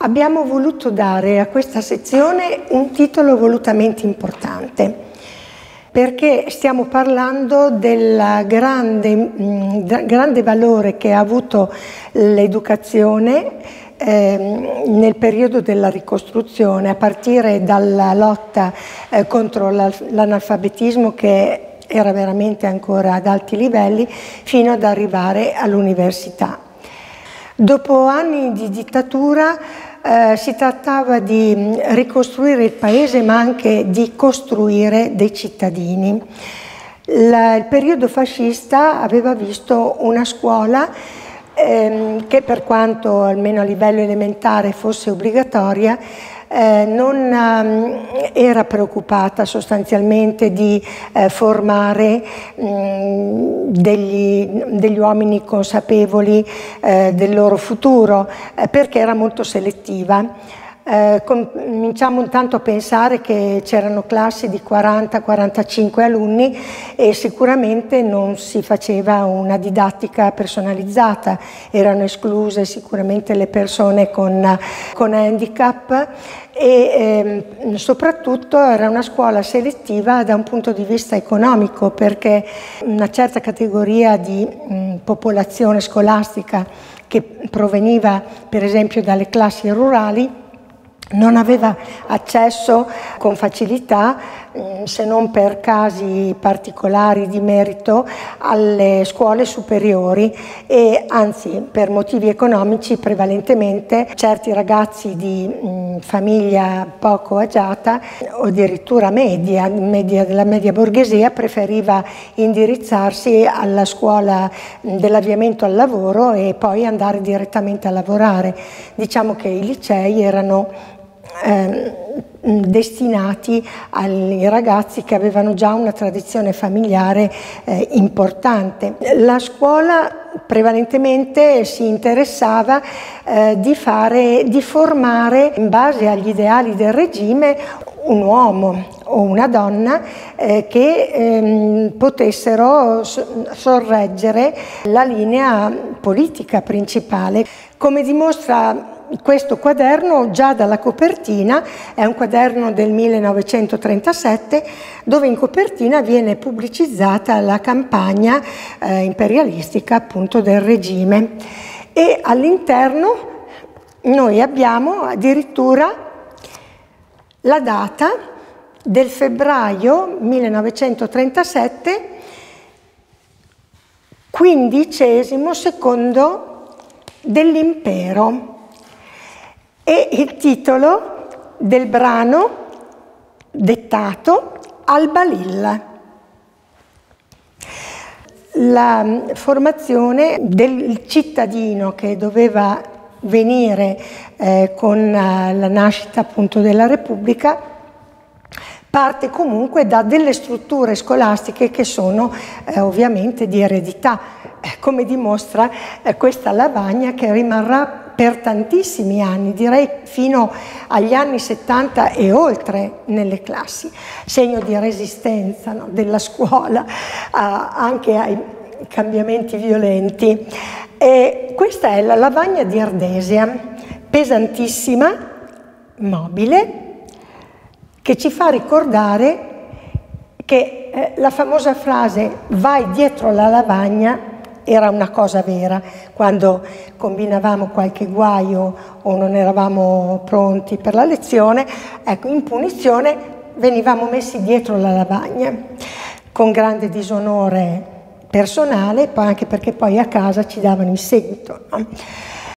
Abbiamo voluto dare a questa sezione un titolo volutamente importante perché stiamo parlando del grande, mm, grande valore che ha avuto l'educazione eh, nel periodo della ricostruzione, a partire dalla lotta eh, contro l'analfabetismo che era veramente ancora ad alti livelli, fino ad arrivare all'università. Dopo anni di dittatura eh, si trattava di mm, ricostruire il paese ma anche di costruire dei cittadini. La, il periodo fascista aveva visto una scuola ehm, che per quanto almeno a livello elementare fosse obbligatoria eh, non um, era preoccupata sostanzialmente di eh, formare mh, mm, degli, degli, uomini consapevoli eh, del loro futuro eh, perché era molto selettiva. Eh, cominciamo intanto a pensare che c'erano classi di 40-45 alunni e sicuramente non si faceva una didattica personalizzata, erano escluse sicuramente le persone con, con handicap e ehm, soprattutto era una scuola selettiva da un punto di vista economico perché una certa categoria di mh, popolazione scolastica che proveniva per esempio dalle classi rurali non aveva accesso con facilità, mm, se non per casi particolari di merito, alle scuole superiori e anzi per motivi economici prevalentemente certi ragazzi di mm, famiglia poco agiata o addirittura media, media della media borghesia preferiva indirizzarsi alla scuola mm, dell'avviamento al lavoro e poi andare direttamente a lavorare. Diciamo che i licei erano destinati ai ragazzi che avevano già una tradizione familiare eh, importante. La scuola prevalentemente si interessava eh, di, fare, di formare in base agli ideali del regime un uomo o una donna eh, che ehm, potessero sorreggere la linea politica principale. Come dimostra questo quaderno già dalla copertina, è un quaderno del 1937, dove in copertina viene pubblicizzata la campagna eh, imperialistica appunto del regime. E all'interno noi abbiamo addirittura la data del febbraio 1937 quindicesimo secondo dell'impero e il titolo del brano dettato Alba Lilla. La formazione del cittadino che doveva venire eh, con eh, la nascita appunto della Repubblica parte comunque da delle strutture scolastiche che sono eh, ovviamente di eredità, eh, come dimostra eh, questa lavagna che rimarrà per tantissimi anni, direi fino agli anni 70 e oltre nelle classi, segno di resistenza no, della scuola a, anche ai cambiamenti violenti. E questa è la lavagna di Ardesia, pesantissima, mobile, che ci fa ricordare che eh, la famosa frase vai dietro la lavagna era una cosa vera, quando combinavamo qualche guaio o non eravamo pronti per la lezione, ecco, in punizione venivamo messi dietro la lavagna, con grande disonore personale, anche perché poi a casa ci davano il seguito. No?